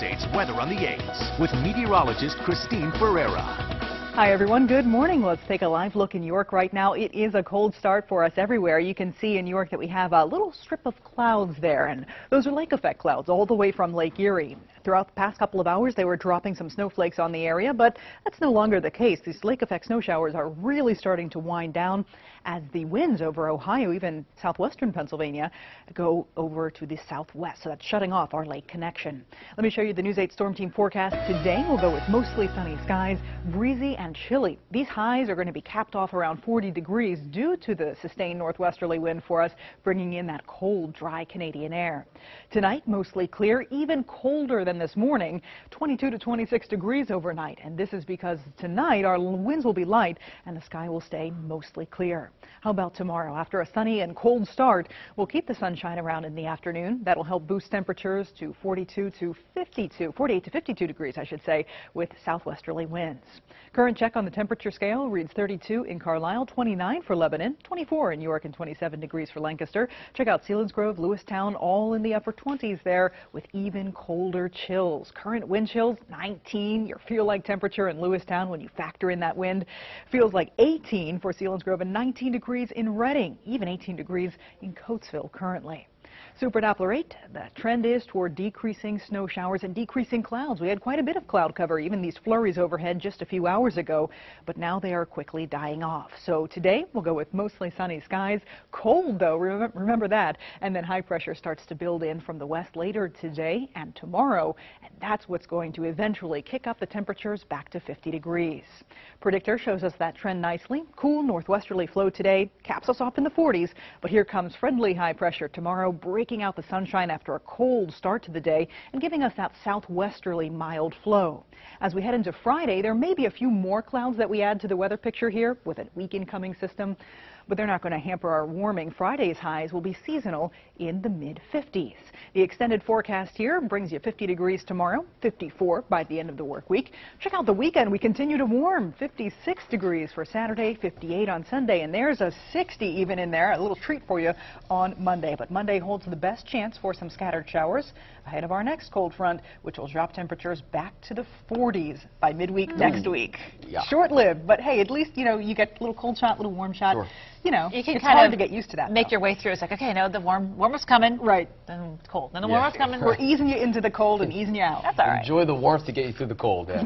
8's weather on the 8s with meteorologist Christine Ferreira. Hi everyone, good morning. Let's take a live look in York right now. It is a cold start for us everywhere. You can see in York that we have a little strip of clouds there, and those are lake effect clouds all the way from Lake Erie. Throughout the past couple of hours, they were dropping some snowflakes on the area, but that's no longer the case. These lake effect snow showers are really starting to wind down as the winds over Ohio, even southwestern Pennsylvania, go over to the southwest. So that's shutting off our lake connection. Let me show you the News 8 Storm Team forecast. Today we'll go with mostly sunny skies, breezy and chilly. These highs are going to be capped off around 40 degrees due to the sustained northwesterly wind for us, bringing in that cold, dry Canadian air. Tonight, mostly clear, even colder than this morning, 22 to 26 degrees overnight. And this is because tonight our winds will be light and the sky will stay mostly clear. How about tomorrow? After a sunny and cold start, we'll keep the sunshine around in the afternoon. That'll help boost temperatures to 42 to 52, 48 to 52 degrees, I should say, with southwesterly winds. Current check on the temperature scale reads 32 in Carlisle, 29 for Lebanon, 24 in York, and 27 degrees for Lancaster. Check out Selinsgrove, Lewistown, all in the upper 20s there with even colder chills. Current wind chills 19. Your feel like temperature in Lewistown when you factor in that wind feels like 18 for Selinsgrove and 19 degrees in Reading, even 18 degrees in Coatesville currently. Super Doppler 8, the trend is toward decreasing snow showers and decreasing clouds. We had quite a bit of cloud cover, even these flurries overhead just a few hours ago, but now they are quickly dying off. So today we'll go with mostly sunny skies. Cold though, remember that. And then high pressure starts to build in from the west later today and tomorrow. And that's what's going to eventually kick up the temperatures back to 50 degrees. Predictor shows us that trend nicely. Cool northwesterly flow today caps us off in the 40s, but here comes friendly high pressure tomorrow, breaking out the sunshine after a cold start to the day and giving us that southwesterly mild flow. As we head into Friday, there may be a few more clouds that we add to the weather picture here with a weak incoming system but they're not going to hamper our warming. Friday's highs will be seasonal in the mid 50s. The extended forecast here brings you 50 degrees tomorrow, 54 by the end of the work week. Check out the weekend. We continue to warm 56 degrees for Saturday, 58 on Sunday, and there's a 60 even in there, a little treat for you on Monday. But Monday holds the best chance for some scattered showers ahead of our next cold front, which will drop temperatures back to the 40s by midweek mm. next week. Yeah. Short-lived, but hey, at least, you know, you get a little cold shot, a little warm shot. Sure you know, you can it's kind hard of to get used to that. Make though. your way through. It's like, okay, no, the warm, warmest coming. Right. Then it's cold. Then the yeah. warmest coming. We're easing you into the cold and easing you out. That's all right. Enjoy the warmth to get you through the cold. Yeah.